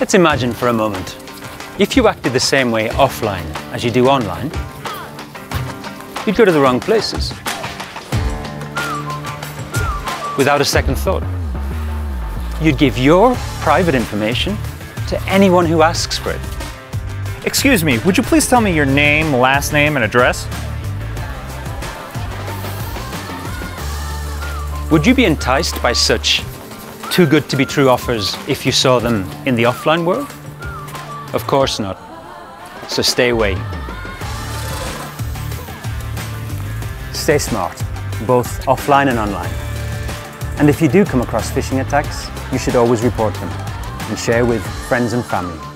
Let's imagine for a moment, if you acted the same way offline as you do online, you'd go to the wrong places. Without a second thought. You'd give your private information to anyone who asks for it. Excuse me, would you please tell me your name, last name, and address? Would you be enticed by such too good to be true offers if you saw them in the offline world? Of course not. So stay away. Stay smart, both offline and online. And if you do come across phishing attacks, you should always report them and share with friends and family.